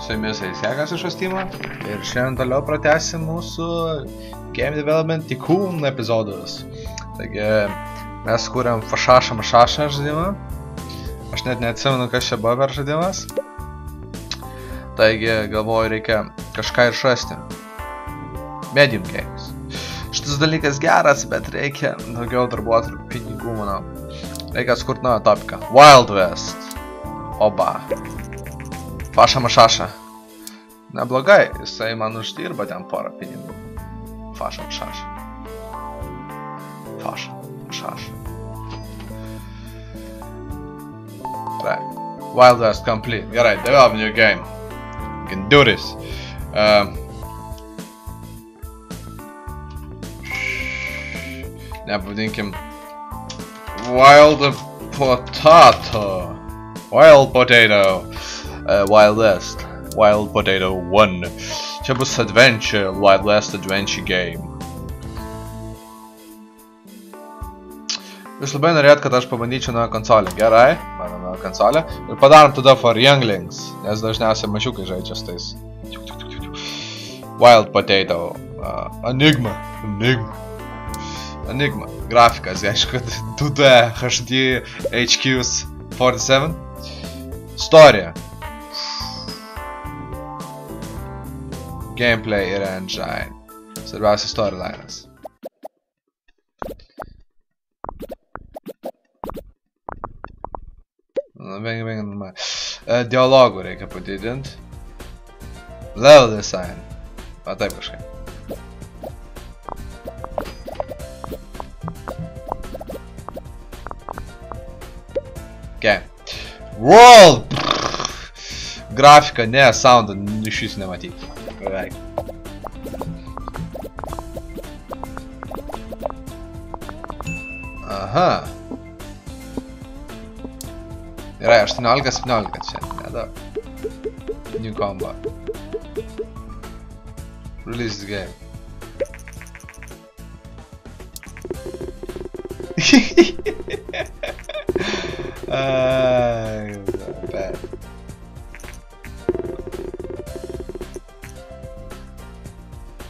su jumis Eisekas iš Ostimo ir šiandien toliau pratęsim mūsų Game Development Tycoon epizodus. Taigi mes kūrėm fašašą mašašą žaidimą. Aš net neatsimenu, kas čia buvo per žaidimas. Taigi galvoju, reikia kažką išrasti. Medium games. Šitas dalykas geras, bet reikia daugiau darbuotojų pinigų, manau. Reikia skurti naują topiką. Wild West. Oba. Paša mašaša. Neblogai, jisai man uždirba ten porą pinigų. Faša mašaša. Faša mašaša. Right. Wild West complete. Gerai, develop new game. You can do this. Um, nepavadinkim Wild Potato. Wild Potato. Uh, Wild West. Wild Potato 1. Čia bus Adventure, Wild West Adventure game. Jūs labai norėt, kad aš pabandyčiau nuo konsolę. Gerai, mano nuo konsolę. Ir padarom tada for younglings, nes dažniausiai mažiukai žaidžia su tais. Wild Potato. Uh, Enigma. Enigma. Enigma. Grafikas, aišku, kad 2D HD HQs 47. Istorija. Gameplay ir engine. Svarbiausia storylinas. Na, vengia, vengia, normaliai. E, dialogų reikia padidinti. Level design. Va taip kažkaip. Okay. World! Grafika, ne, soundą iš vis nematyti. Beveik. Aha. Gerai, 18-17 čia, nedaug. New combo. Release the game. Ai,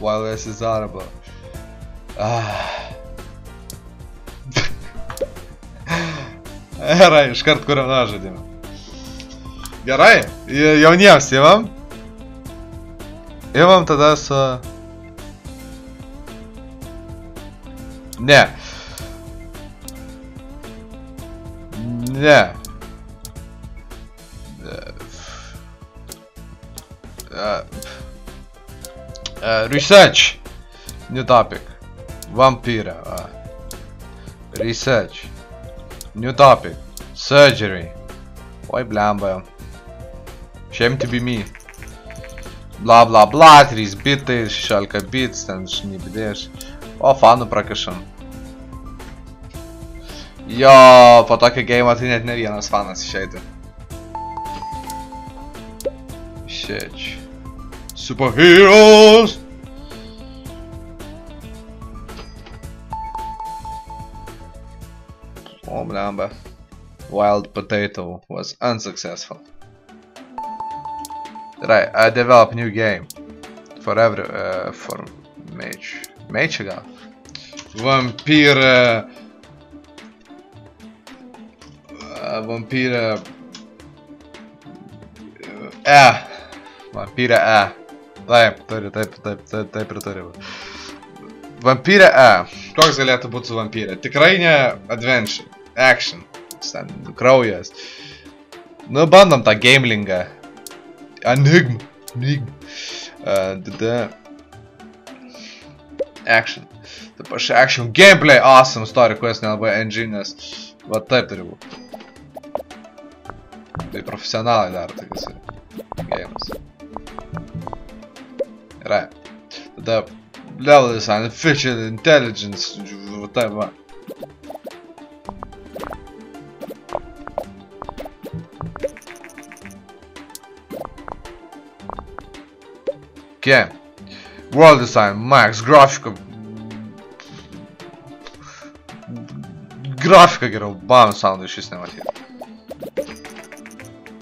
While this is audible. Ah. Gerai, iškart kuriam žaidimą. Gerai, jauniems įmam. Įmam tada su... Ne. Ne. Uh, research. New topic. Vampire. Uh. Research. New topic. Surgery. Oi blemba. Shame to be me. Bla bla bla, 3 bitai, 16 bits, ten šnipdėš. O, fanų prakišam. Jo, po tokio game tai net ne vienas fanas išeitų. Shit. Superheroes! O, blemba. Wild Potato was unsuccessful. Right, I develop new game. For every, uh, for mage. Mage gal? Vampire... Uh, vampire... E. Vampire E. Taip, turi, taip, taip, taip, taip ir turi būt. Vampire E. Koks galėtų būti su vampire? Tikrai ne adventure. Action. Ten kraujas. Nu, bandom tą gamelingą. Enigma. Enigma. Uh, tada... Action. Taip aš action. Gameplay awesome story, kuris nelabai engine'as. Va taip turi būti. Tai profesionalai daro tokius games. Gerai. Tada level design, feature intelligence, va. Okay. World design, max, grafika. Grafika geriau, bam, sound iš vis nematyti.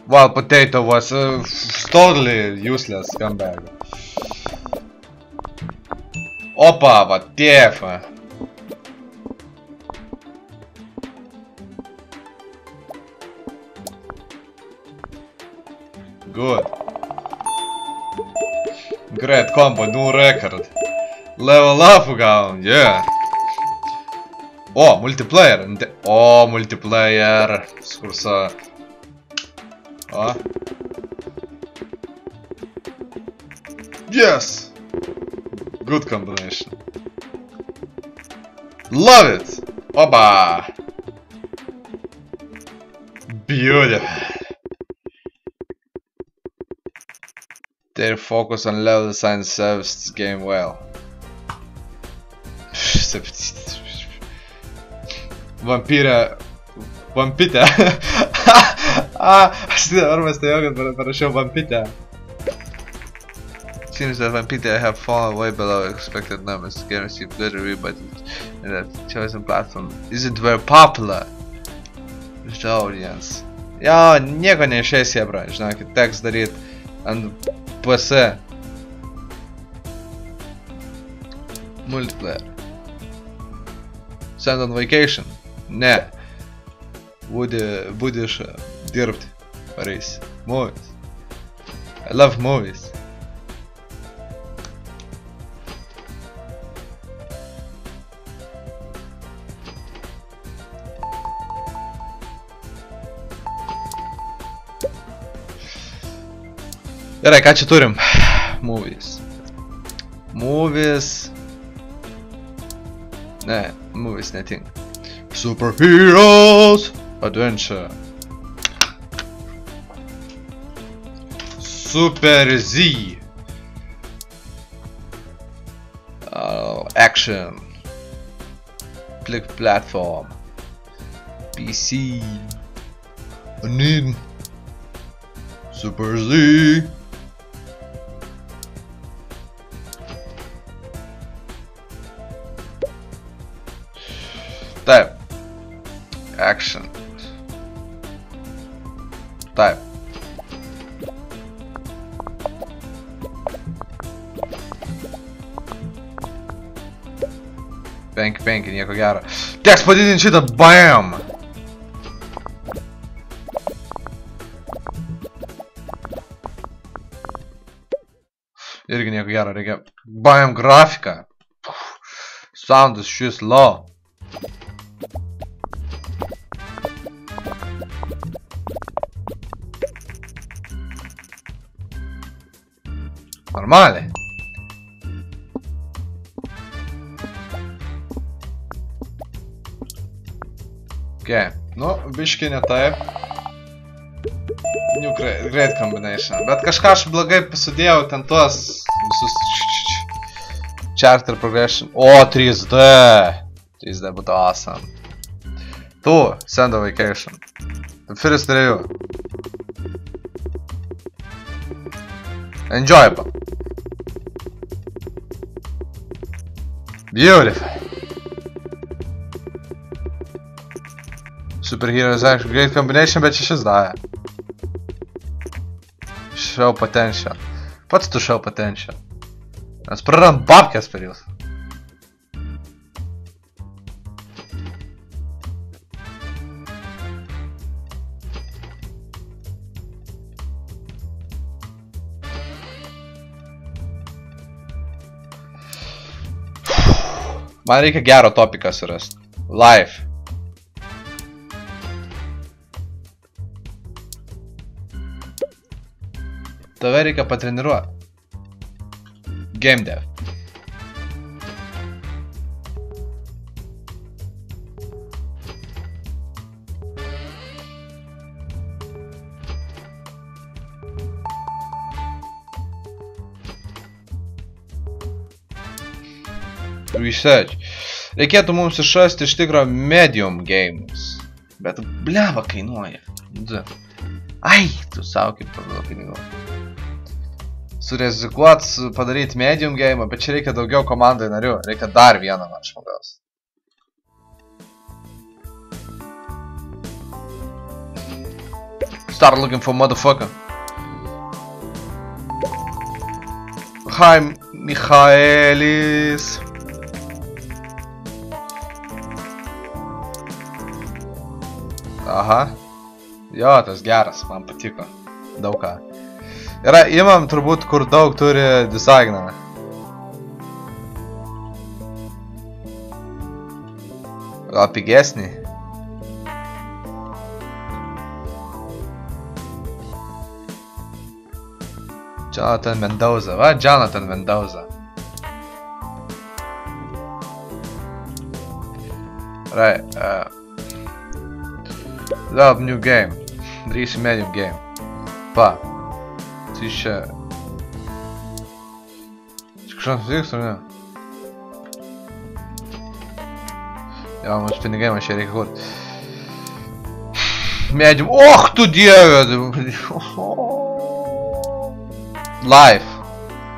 Wild Potato was uh, Totally useless scumbag. Opa, the F? Good. Great combo, new record. Level up gaun, yeah. O, multiplayer. O, multiplayer. Skursa. O. Yes! Good combination. Love it! Oba! Beautiful. Their focus on level design serves this game well. Vampyrė. Vampytė. A, aš dabar mąstėjau, kad para- parašiau vampytę. Seems that Vampytė have fallen way below expected numbers. The game received little rebut in the chosen platform. Isn't very popular with the audience. Jo, nieko neišeis jie, bro. Žinokit, teks daryt ant PC. Multiplayer. Send on vacation. Ne. Būdi, būdi iš dirbti. Pareis. Movies. I love movies. Gerai, ką čia turim? Movies. Movies. Ne, movies netinka. Superheroes Adventure. Super Z. Uh, action. Click platform. PC. Need Super Z. Teks padidinti šitą BAM! Irgi nieko gero, reikia BAM grafiką. Soundas šis low. Normaliai. Okay. Nu, biški ne taip. New great, combination. Bet kažką aš blogai pasidėjau ten tuos visus charter progression. O, 3D. 3D būtų awesome. Tu, send a vacation. First review. Enjoyable. Beautiful. Superheroes actually great combination, bet čia šis davė. Show potential. Pats tu show potential. Mes prarand babkės per jūs. Man reikia gero topiką surasti. Live. Tave reikia patreniruoti. Game dev. Research. Reikėtų mums išrasti iš tikro medium games. Bet bleva kainuoja. Ai, tu savo kaip parduoda pinigų. Surezikuot, padaryti medium game, bet čia reikia daugiau komandai narių. Reikia dar vieną man žmogaus. Start looking for motherfucker. Hi, Michaelis. Aha. Jo, tas geras, man patiko. Daug ką. Yra, imam turbūt, kur daug turi dizainą. Gal pigesnį? Jonathan Mendoza. Va, Jonathan Mendoza. Right. Uh, love new game. Darysim medium game. Va. Tai čia... Čia kažkas vyks, ar ne? Jo, mums pinigai, man čia reikia kurt. Medium. Och, tu dieve! Life.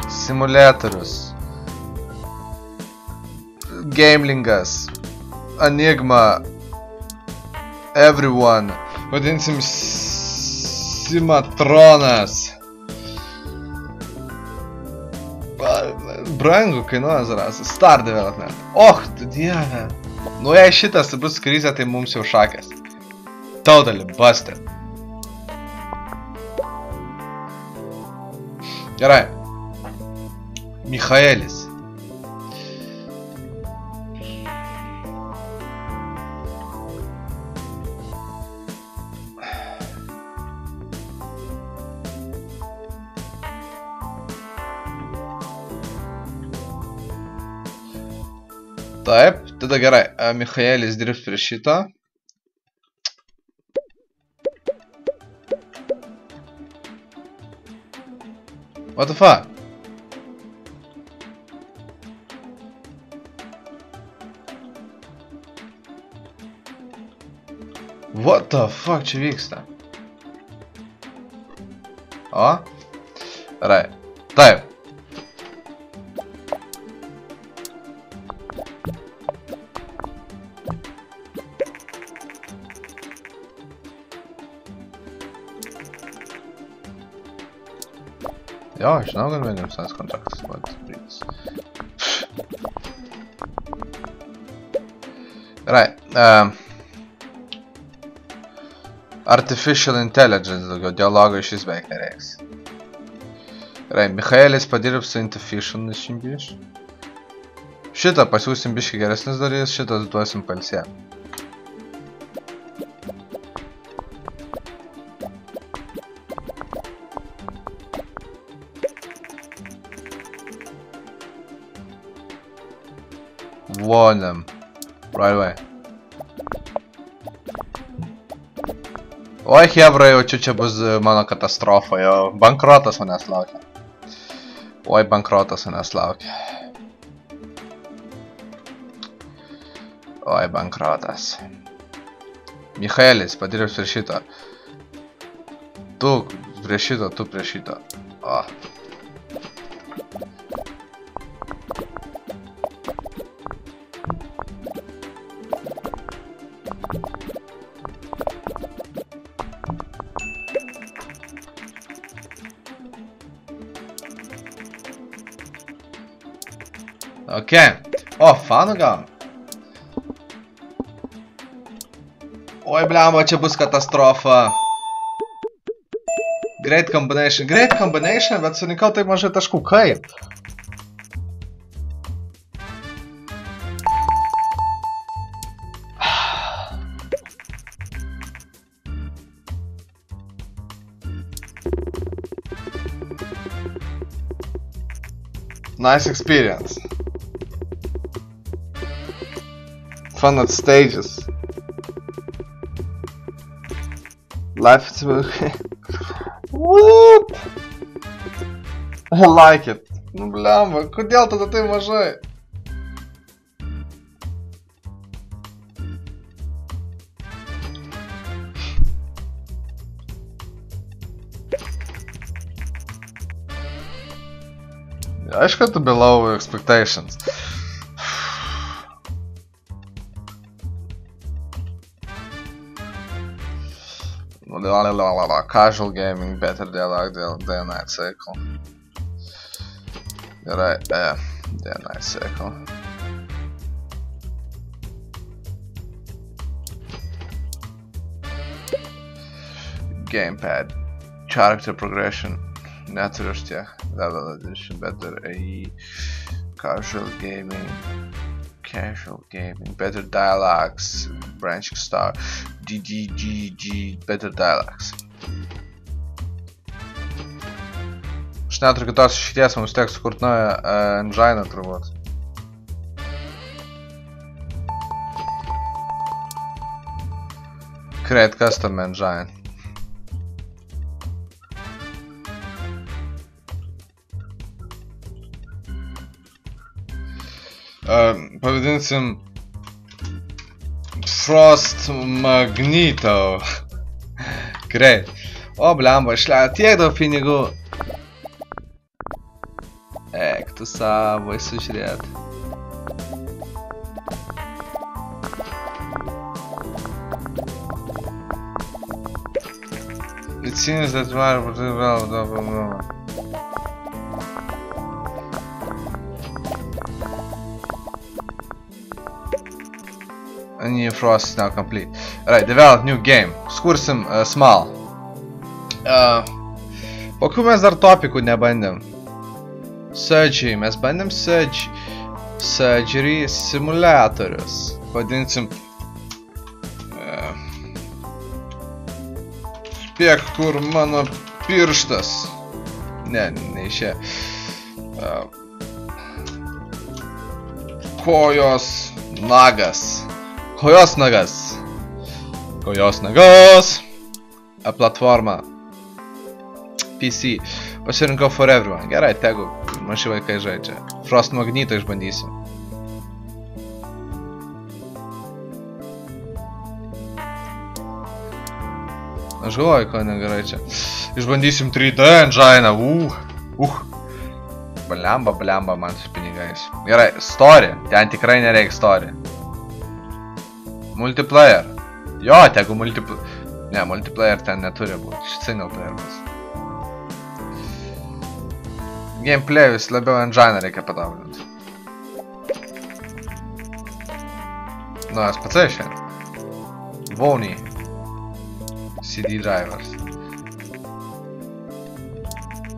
Simulatorius. Gamelingas. Enigma. Everyone. Vadinsim Simatronas. Brangu kainuoja zarasas. Star Development. Och, tu dieve. Nu, jei šitas bus krizė, tai mums jau šakės. Totally busted. Gerai. Michaelis. Taip, tada gerai. Michaelis dirbs prie šito. What the fuck? What the fuck čia vyksta? O? Gerai. Taip. Ja, žinau, kad medium size kontraktas, bet please. Gerai. Um, artificial intelligence daugiau dialogo iš vis beveik nereiks. Gerai, Michaelis padirbs su Interfiction išimbiš. Šitą pasiūsim biškai geresnis darys, šitas duosim palsė. Warn them right away. Oi, hebra, jaučiu, čia bus mano katastrofa, jau bankrotas manęs laukia. Oi, bankrotas manęs laukia. Oi, bankrotas. Michaelis, padirbs prie šito. Tu prie šito, tu prie šito. O. Ok. O, fanų gavom. Oi, blemba, čia bus katastrofa. Great combination. Great combination, bet surinkau taip mažai taškų. Kaip? Nice experience. Fun at stages. Life is What? I like it. Nu blemba, kodėl tada tai mažai? Aišku, tu below expectations. Casual gaming, better dialogue than night cycle. Gerai, e, dieną sekau. Gamepad. Character progression. Tiek. Level edition, better AI. Casual gaming. Casual gaming. Better dialogues. Branching star. GGGG. Better dialogues. Aš neturiu kitos išties, mums teks sukurt naują uh, engine turbūt. Create custom engine. Uh, pavadinsim Frost Magneto. Greit. O, blemba, išleido tiek daug pinigų. Eik, tu savo, sužiūrėt. It seems that you are pretty well, blah, blah, blah. New Frost is now complete. Right, develop new game. Skursim uh, small. Uh, kokių mes dar topikų nebandėm? Surgery, mes bandėm surgery, surgery simulatorius. Vadinsim. Uh, spėk, kur mano pirštas. Ne, ne išė. Uh, kojos nagas. Kojos nagas. Kojos nagas. A platforma. PC. Pasirinkau for everyone. Gerai, tegu maži vaikai žaidžia. Frost Magnito išbandysim. Aš galvoju, ko negerai čia. Išbandysim 3D engine. Uh, uh. Blemba, blemba man su pinigais. Gerai, story. Ten tikrai nereik story. Multiplayer. Jo, tegu multiplayer. Ne, multiplayer ten neturi būti. Single player bus Gameplayus labiau engine reikia padauginti. Nu, SPC šiandien. Vony. CD drivers.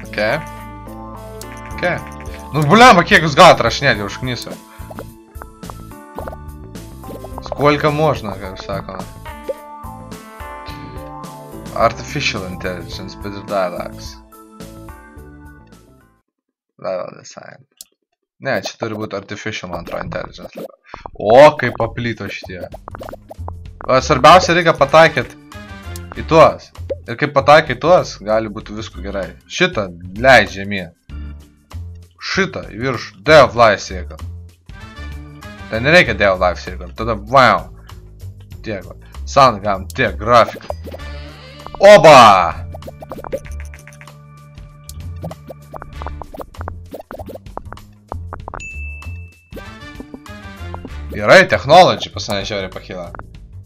Ok. Ok. Nu, бляма, kiek jūs galite rašinėti, užknysiu. Сколько можно, как всякого. Artificial intelligence, better dialogues. Level design. Ne, čia turi būti artificial, man atrodo, intelligence. O, kaip paplyto šitie. Svarbiausia, reikia pataikyti į tuos. Ir kaip pataikai tuos, gali būti visko gerai. Šitą leidžia žemyn. Šitą į viršų. Dev life siekia. Ten nereikia Dev life siekia. Tada wow. Tiek. va. Sound gam tiek grafika. Oba! Gerai, technology pas mane žiauriai pakyla.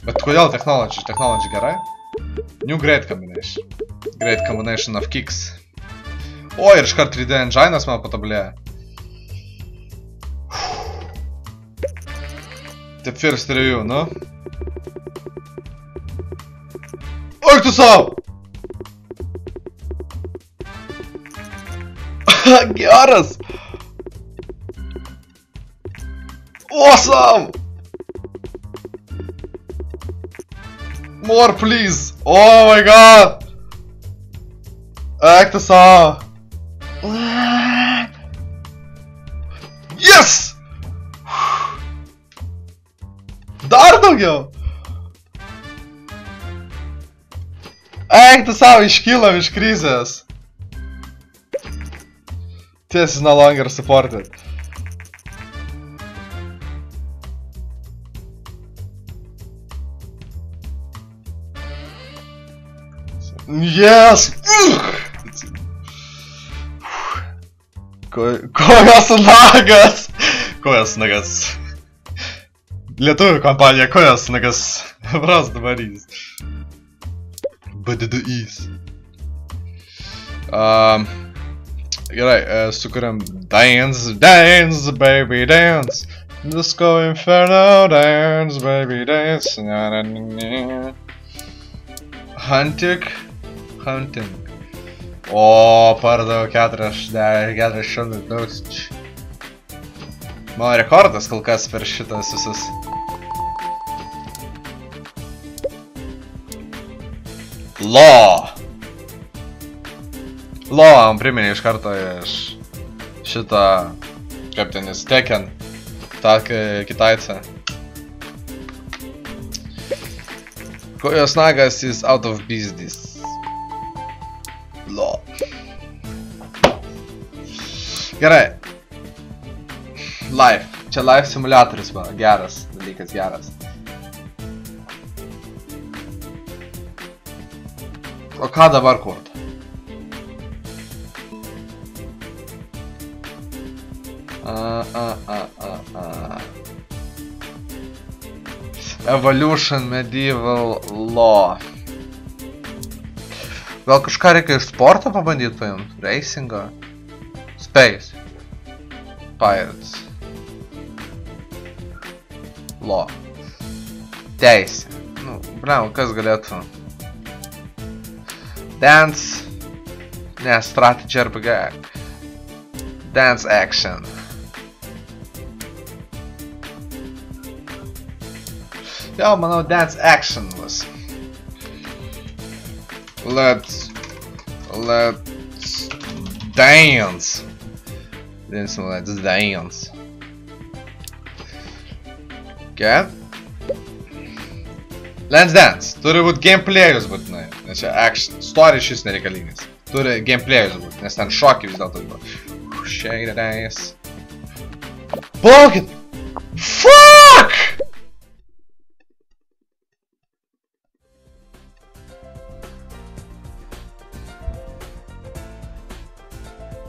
Bet kodėl technology? Technology gerai? New great combination. Great combination of kicks. O, ir iškart 3D engine'as man patobulėjo. The first review, nu. Oi, tu savo! Geras! Awesome! More, please! Oh my god! Eik tu savo! Yes! Dar daugiau! Eik tu savo, iškylam iš krizės! This is no longer supported. Yes! Ko, kojos nagas! Kojos nagas. Lietuvių kompanija Kojos nagas. Vras dabarys. BDDIs. Um, Gerai, e, sukuriam Dance, dance, baby, dance. Disco Inferno, dance, baby, dance. Na. Hunting. O, pardaviau 400 tūkstančių. Mano rekordas kol kas per šitas visus. Law. Law, man priminė iš karto iš šitą, kaip ten jis, Tekken, tą ki- kitaicą. Kojos nagas is out of business. Gerai. Life. Čia life simulatorius, va, geras dalykas, geras. O ką dabar kurt? A, a, a, a, a. Evolution Medieval Law. Gal kažką reikia iš sporto pabandyti paimt? Racingo? Space. Pirates. Teisė. Nu, blem, kas galėtų? Dance. Ne, strategy RPG. Dance action. Jo, manau, dance action bus. Let's... Let's... Dance. Dance, let's dance. Okay. Let's dance. Turi būt gameplayus būtinai. Nes čia action. Story šis nereikalingas. Turi gameplayus būt, nes ten šokiai vis dėlto buvo. Shake the dance.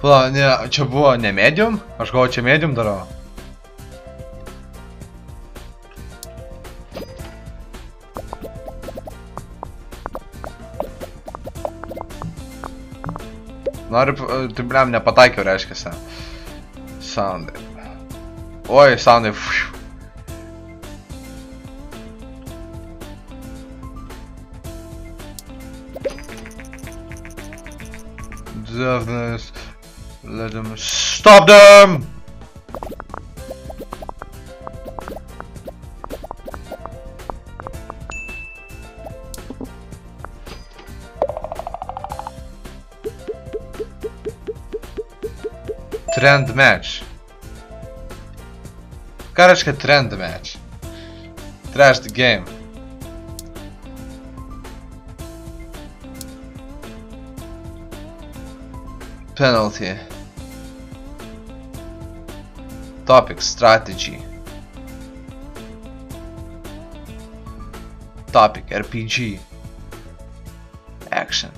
Pala, ne, čia buvo ne medium? Aš galvoju, čia medium darau. Noriu, tai blem, nepataikiau, reiškia. Soundai. Oi, soundai. Pfiu. Deafness. Let them stop them! Trend match. Ką trend match? Trash the game. Penalty. Topic strategy. Topic RPG. Action.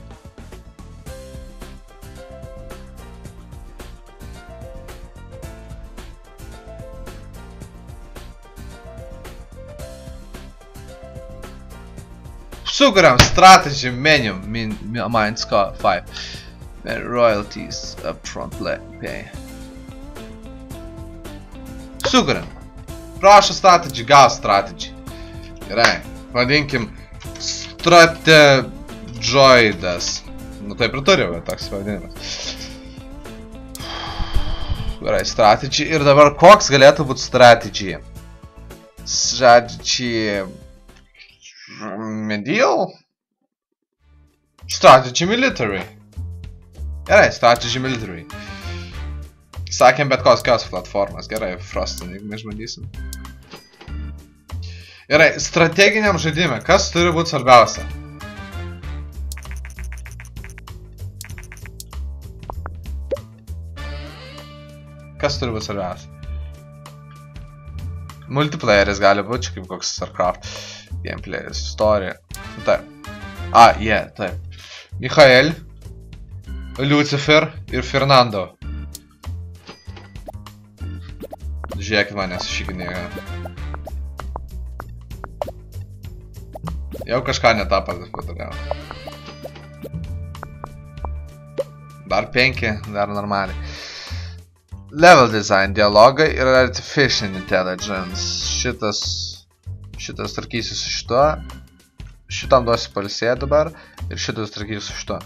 Sukuriam strategy menu min, min, score 5. And royalties uh, upfront play, pay. Sukuriam. Prašo strategy, gal strategy. Gerai. Vadinkim strategioidas. Nu taip ir turi, va, toks pavadinimas. Gerai, strategy. Ir dabar koks galėtų būti strategy? Strategy... Medial? Strategy military. Gerai, strategy military. Sakėm bet kokios platformos. Gerai, Frostin, jeigu mes bandysim. Gerai, strateginiam žaidime, kas turi būti svarbiausia? Kas turi būti svarbiausia? Multiplayeris gali būti, kaip koks StarCraft gameplayeris, istorija. Taip. A, jie, yeah, taip. Michael, Lucifer ir Fernando. Žiūrėkit manęs šikinėje. Jau kažką netą padariau. Dar 5, dar normaliai. Level design, dialogai ir artificial intelligence. Šitas, šitas tarkysiu su šituo. Šitam duosiu palsėję dabar. Ir šitas tarkysiu su šituo.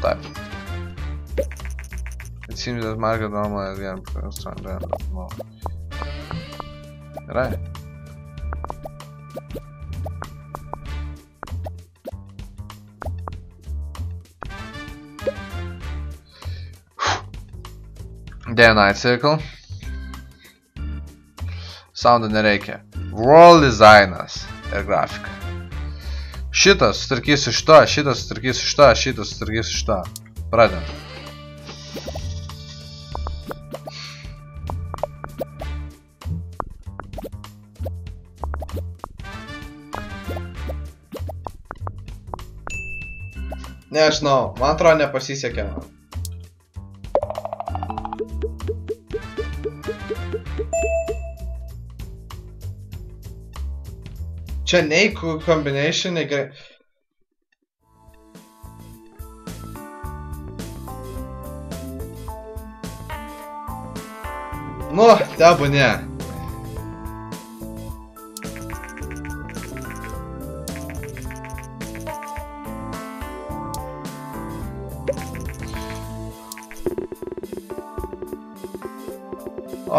Taip. It seems that market normal again strong random more. Gerai. Day Night Circle. Soundų nereikia. World designas ir grafika. Šitas sutarkysiu šito, šitas sutarkysiu šito, šitas sutarkysiu šito. Pradedam. Nežinau, man atrodo nepasisekė. Čia nei combination, nei gerai. Nu, tebūnie.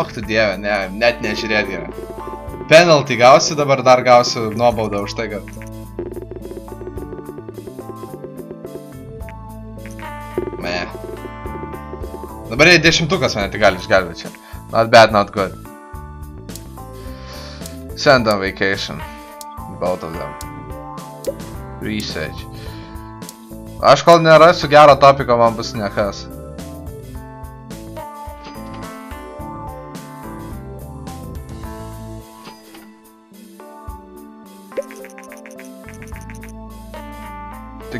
Och tu dieve, ne, net nežiūrėk yra. Penalty gausi, dabar dar gausiu nuobaudą už tai, kad... Me. Dabar jie dešimtukas mane tik gali išgelbėti čia. Not bad, not good. Send on vacation. Both of them. Research. Aš kol nerasiu gero topiko, man bus nekas.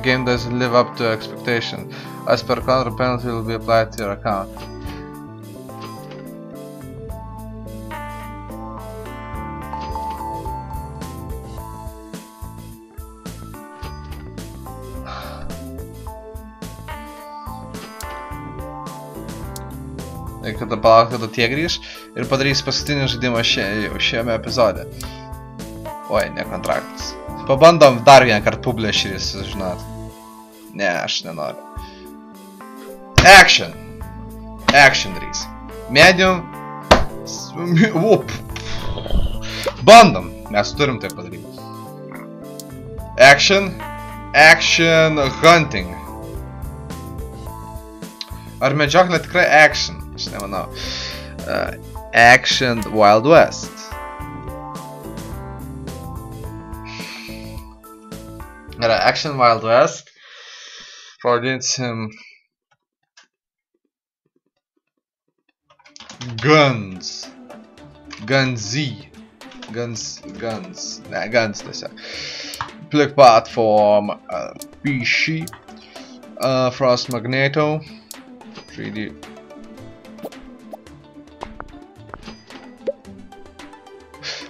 Game doesn't live up to expectation. As per counter penalty will be applied to your account. Ir kada palauk, kada tie grįž ir padarys paskutinį žaidimą šia, jau šiame epizode. Oi, ne kontraktas. Pabandom dar vieną kartą publišerį sužinot. Ne, aš nenoriu. Action. Action darys. Medium. Up. Bandom. Mes turim tai padaryti. Action. Action hunting. Ar medžioklė tikrai action? Aš nemanau. Uh, action Wild West. Gerai, Action Wild West. Pavadinsim... Guns. Gunzy. Guns. Guns. Ne, Guns tiesiog. Plug platform. Uh, PC. Uh, Frost Magneto. 3D.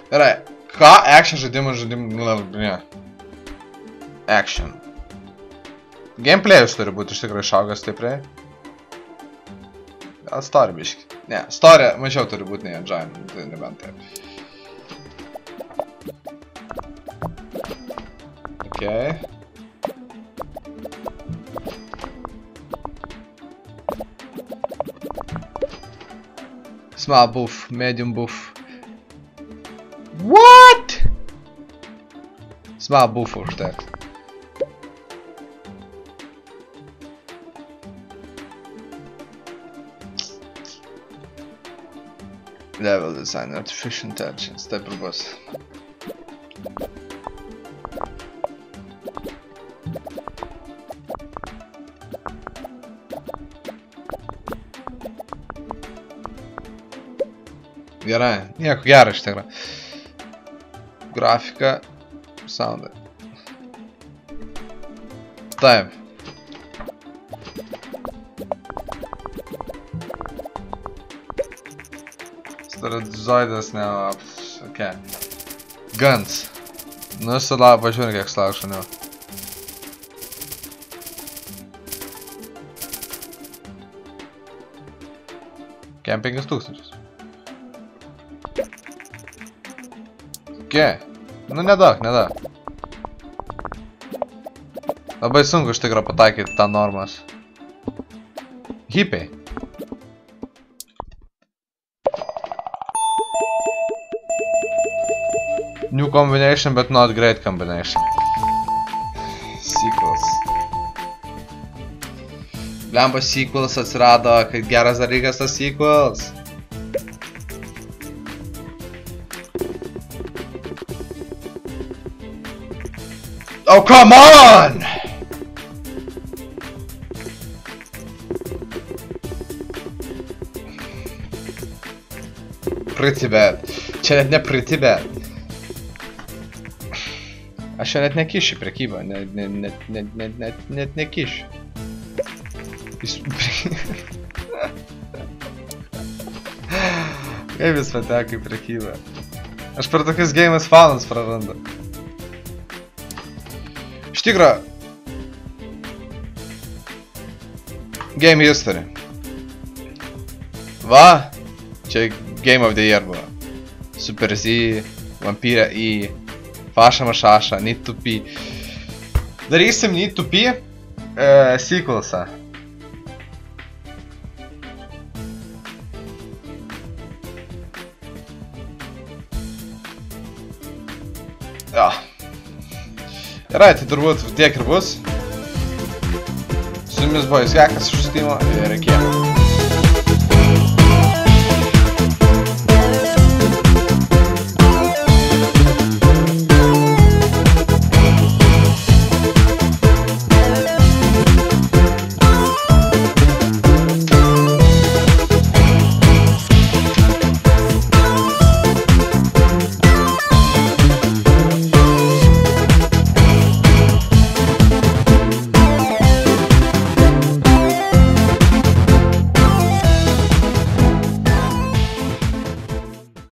Gerai. Ką action žaidimas žaidimas... Ne. Action. Gameplayus turi būti iš tikrųjų išaugęs stipriai. Gal story biški. Ne, story mažiau turi būti nei engine, tai nebent taip. Okay. Small buff, medium buff. What? Small buff užteks. Level design, artificial intelligence, taip ir bus. Gerai, nieko gero iš tikrųjų. Grafika, soundai. Taip. turit zoidas, ne, ok. Guns. Nu, sala, pažiūrėk, kiek slaušinių. Kem 5000. Ok. Nu, nedaug, nedaug. Labai sunku iš tikro pataikyti tą normas. Hipiai. New combination, but not great combination. Sequels. Lemba sequels atsirado, kaip geras dalykas tas sequels. Oh, come on! Pretty bad. Čia net ne pretty bad. Aš čia net nekišiu prekybą, net, net, net, net, net, net, net nekišiu. Jis... Kaip jis pateko į prekybą? Aš per tokius gėjimus fanus prarandu. Iš tikro... Game history. Va, čia Game of the Year buvo. Super Z, Vampyrė į Faša Mašaša, Need to P. Darysim Need to P e, sequelsą. Jo. Gerai, tai turbūt tiek ir bus. Su jumis buvo Isgekas iš Steam ir iki.